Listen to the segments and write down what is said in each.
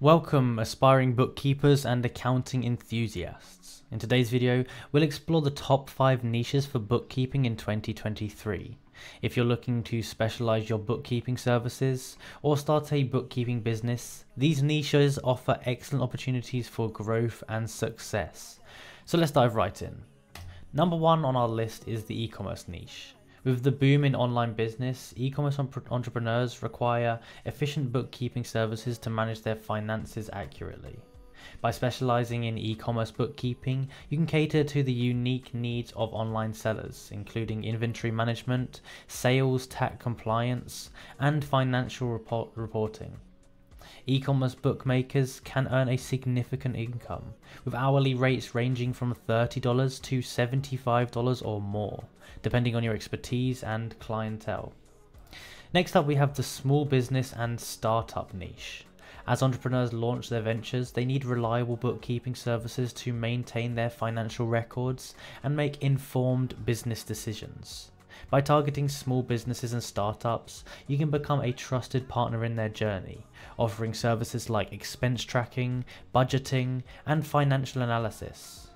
Welcome aspiring bookkeepers and accounting enthusiasts. In today's video, we'll explore the top 5 niches for bookkeeping in 2023. If you're looking to specialize your bookkeeping services or start a bookkeeping business, these niches offer excellent opportunities for growth and success. So let's dive right in. Number 1 on our list is the e-commerce niche. With the boom in online business, e commerce entrepreneurs require efficient bookkeeping services to manage their finances accurately. By specializing in e commerce bookkeeping, you can cater to the unique needs of online sellers, including inventory management, sales tax compliance, and financial report- reporting. E-commerce bookmakers can earn a significant income, with hourly rates ranging from $30 to $75 or more, depending on your expertise and clientele. Next up, we have the small business and startup niche. As entrepreneurs launch their ventures, they need reliable bookkeeping services to maintain their financial records and make informed business decisions. By targeting small businesses and startups, you can become a trusted partner in their journey, offering services like expense tracking, budgeting, and financial analysis.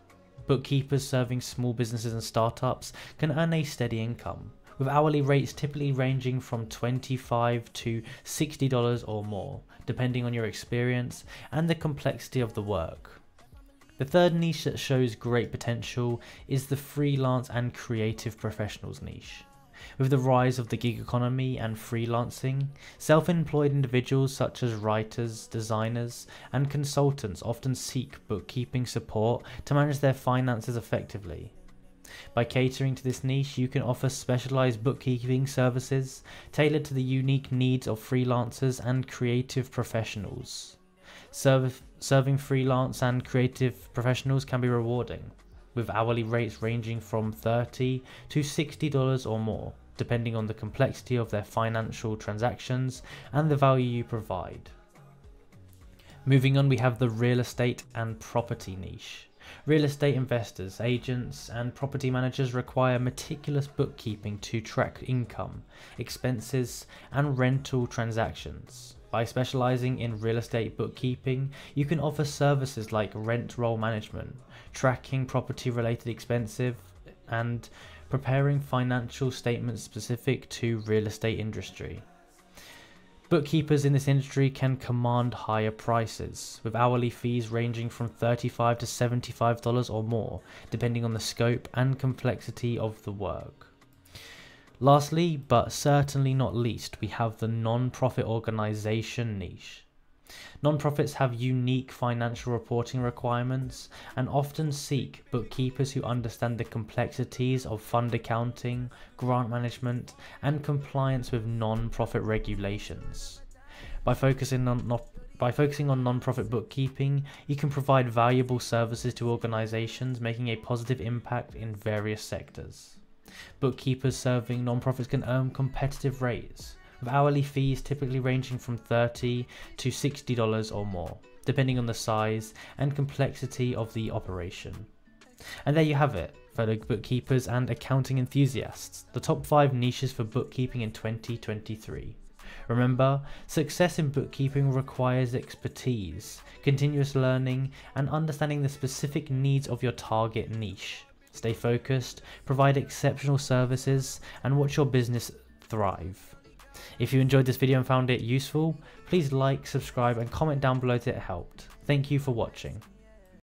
Bookkeepers serving small businesses and startups can earn a steady income, with hourly rates typically ranging from 25 to $60 or more, depending on your experience and the complexity of the work. The third niche that shows great potential is the freelance and creative professionals niche. With the rise of the gig economy and freelancing, self employed individuals such as writers, designers, and consultants often seek bookkeeping support to manage their finances effectively. By catering to this niche, you can offer specialized bookkeeping services tailored to the unique needs of freelancers and creative professionals. Serv- serving freelance and creative professionals can be rewarding, with hourly rates ranging from 30 to $60 or more, depending on the complexity of their financial transactions and the value you provide. Moving on, we have the real estate and property niche. Real estate investors, agents, and property managers require meticulous bookkeeping to track income, expenses, and rental transactions. By specializing in real estate bookkeeping, you can offer services like rent roll management, tracking property related expenses, and preparing financial statements specific to real estate industry. Bookkeepers in this industry can command higher prices, with hourly fees ranging from 35 to $75 or more, depending on the scope and complexity of the work. Lastly, but certainly not least, we have the non-profit organization niche. Non-profits have unique financial reporting requirements and often seek bookkeepers who understand the complexities of fund accounting, grant management, and compliance with non-profit regulations. By focusing on by focusing on non-profit bookkeeping, you can provide valuable services to organizations making a positive impact in various sectors. Bookkeepers serving non-profits can earn competitive rates, with hourly fees typically ranging from 30 to $60 or more, depending on the size and complexity of the operation. And there you have it, fellow bookkeepers and accounting enthusiasts, the top 5 niches for bookkeeping in 2023. Remember, success in bookkeeping requires expertise, continuous learning, and understanding the specific needs of your target niche. Stay focused, provide exceptional services, and watch your business thrive. If you enjoyed this video and found it useful, please like, subscribe, and comment down below that it helped. Thank you for watching.